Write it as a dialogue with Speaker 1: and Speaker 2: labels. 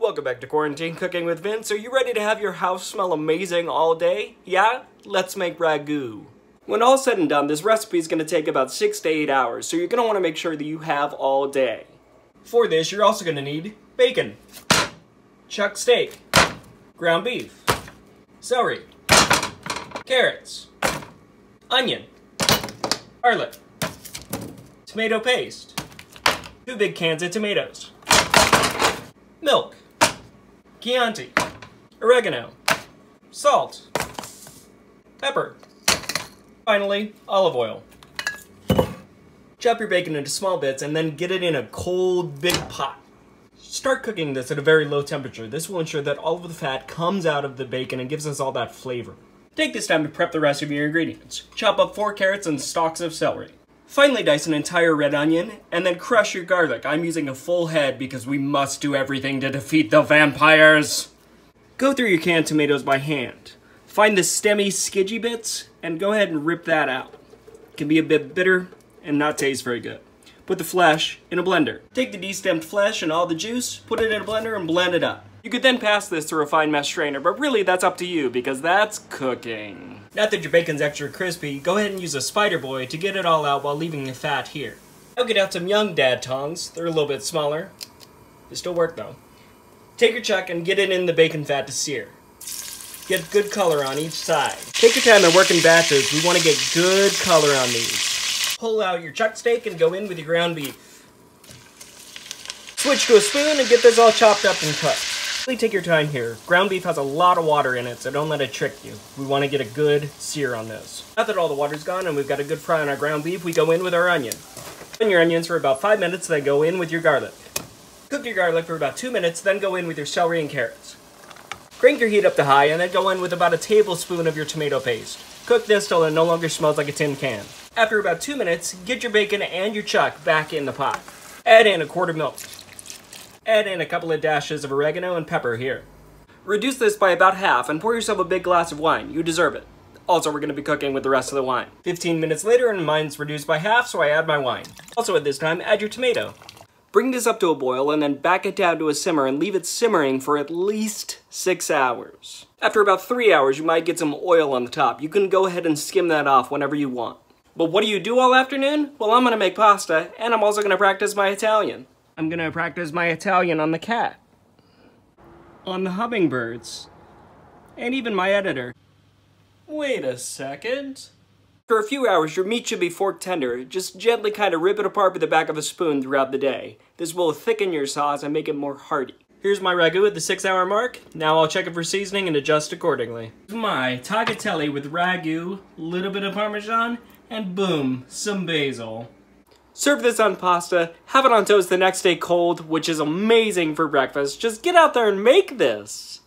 Speaker 1: Welcome back to Quarantine Cooking with Vince. Are you ready to have your house smell amazing all day? Yeah? Let's make ragu. When all said and done, this recipe is going to take about 6 to 8 hours, so you're going to want to make sure that you have all day. For this, you're also going to need bacon, chuck steak, ground beef, celery, carrots, onion, garlic, tomato paste, two big cans of tomatoes, milk, Chianti, oregano, salt, pepper, finally, olive oil. Chop your bacon into small bits and then get it in a cold, big pot. Start cooking this at a very low temperature. This will ensure that all of the fat comes out of the bacon and gives us all that flavor. Take this time to prep the rest of your ingredients. Chop up 4 carrots and stalks of celery. Finally dice an entire red onion, and then crush your garlic. I'm using a full head because we must do everything to defeat the vampires. Go through your canned tomatoes by hand. Find the stemmy, skidgy bits, and go ahead and rip that out. It can be a bit bitter and not taste very good. Put the flesh in a blender. Take the destemmed flesh and all the juice, put it in a blender, and blend it up. You could then pass this through a fine mesh strainer, but really that's up to you because that's cooking. Now that your bacon's extra crispy, go ahead and use a spider boy to get it all out while leaving the fat here. I'll get out some young dad tongs. They're a little bit smaller. They still work though. Take your chuck and get it in the bacon fat to sear. Get good color on each side. Take your time and work in batches. We want to get good color on these. Pull out your chuck steak and go in with your ground beef. Switch to a spoon and get this all chopped up and cut. Really take your time here. Ground beef has a lot of water in it, so don't let it trick you. We want to get a good sear on this. Now that all the water's gone and we've got a good fry on our ground beef, we go in with our onion. In your onions for about 5 minutes, then go in with your garlic. Cook your garlic for about 2 minutes, then go in with your celery and carrots. Crank your heat up to high, and then go in with about a tablespoon of your tomato paste. Cook this till it no longer smells like a tin can. After about 2 minutes, get your bacon and your chuck back in the pot. Add in a quart of milk. Add in a couple of dashes of oregano and pepper here. Reduce this by about half and pour yourself a big glass of wine. You deserve it. Also, we're going to be cooking with the rest of the wine. 15 minutes later, and mine's reduced by half, so I add my wine. Also, at this time, add your tomato. Bring this up to a boil and then back it down to a simmer and leave it simmering for at least 6 hours. After about 3 hours, you might get some oil on the top. You can go ahead and skim that off whenever you want. But what do you do all afternoon? Well, I'm going to make pasta, and I'm also going to practice my Italian. I'm gonna practice my Italian on the cat, on the hummingbirds, and even my editor. Wait a second. For a few hours, your meat should be fork tender. Just gently kind of rip it apart with the back of a spoon throughout the day. This will thicken your sauce and make it more hearty. Here's my ragu at the six hour mark. Now I'll check it for seasoning and adjust accordingly. My tagliatelle with ragu, little bit of parmesan, and boom, some basil. Serve this on pasta, have it on toast the next day cold, which is amazing for breakfast. Just get out there and make this.